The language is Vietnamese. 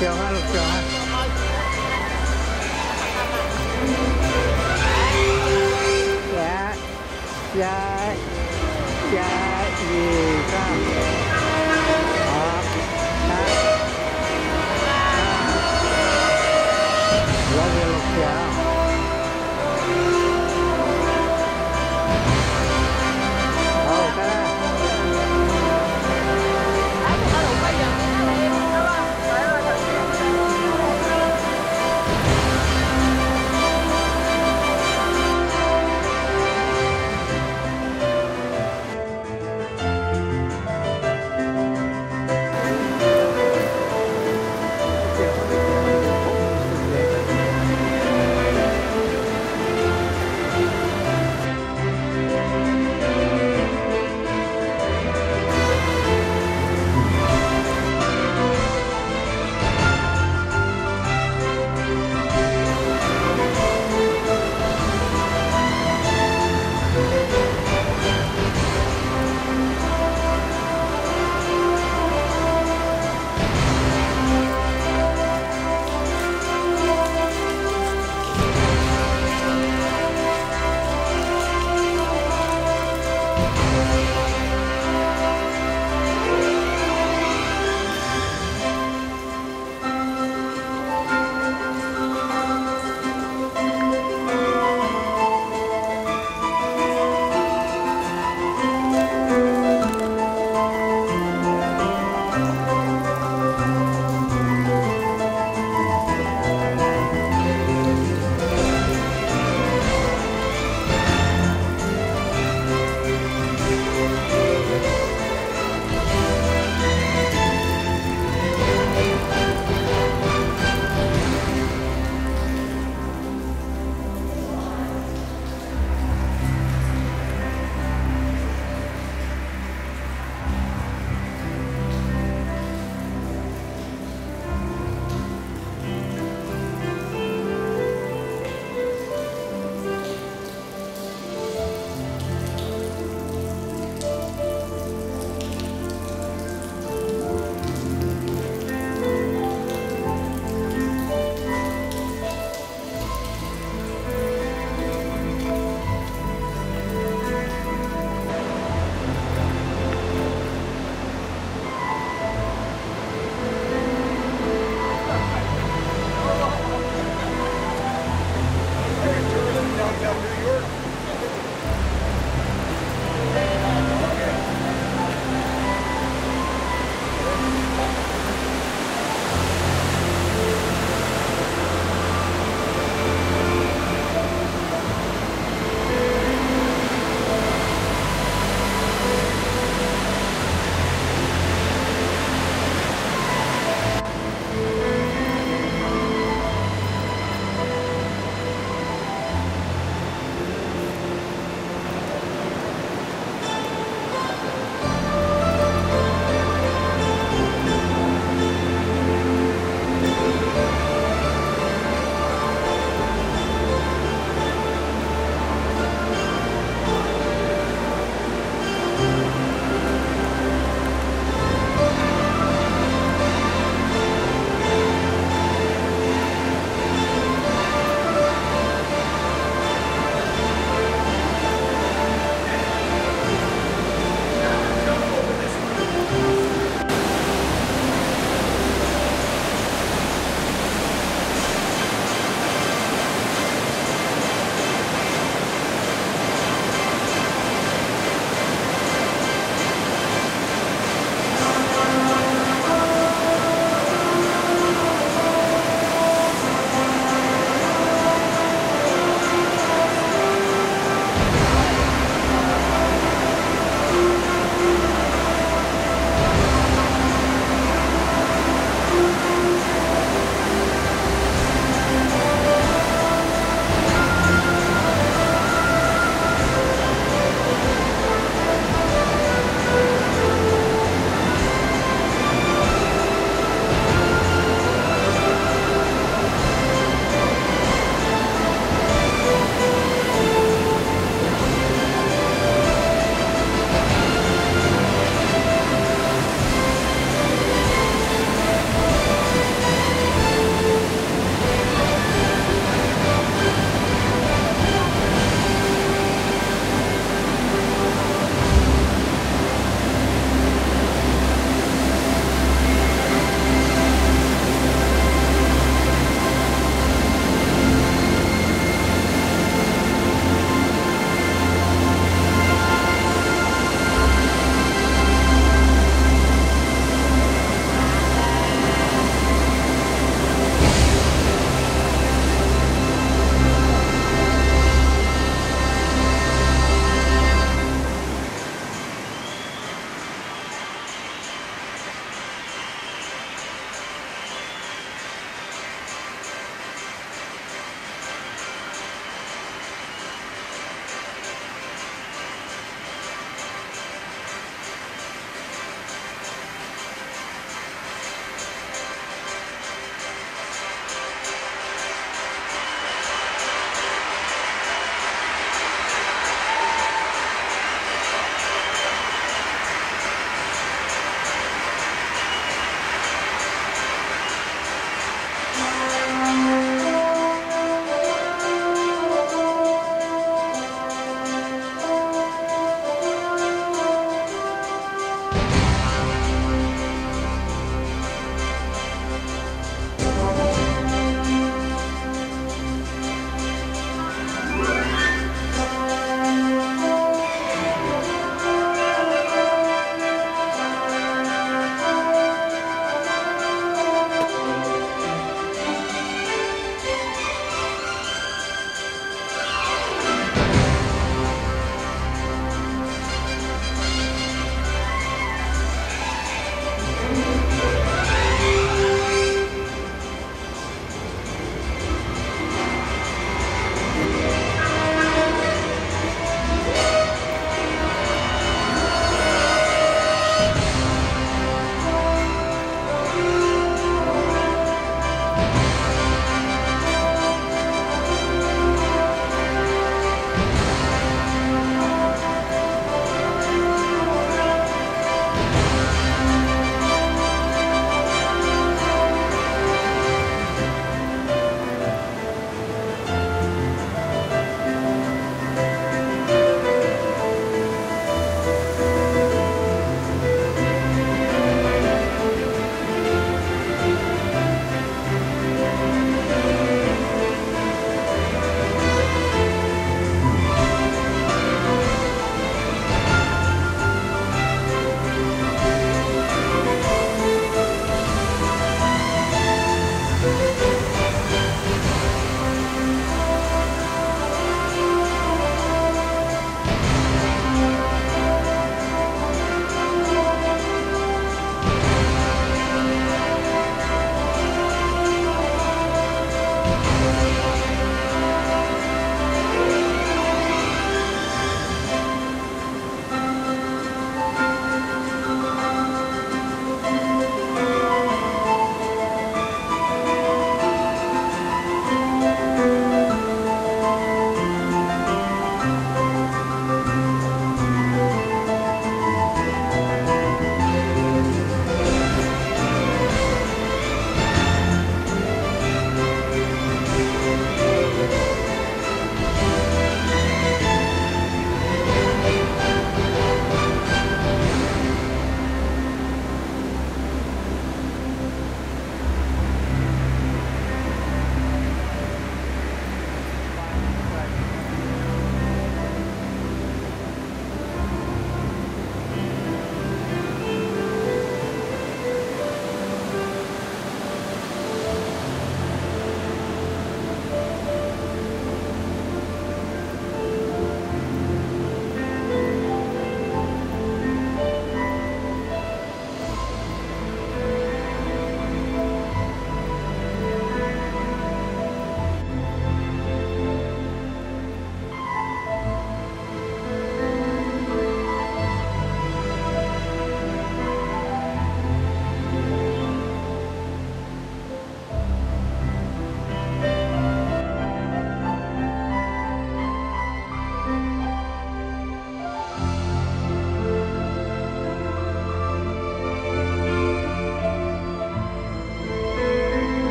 chiều ha lục chiều ha dạ dạ dạ gì sao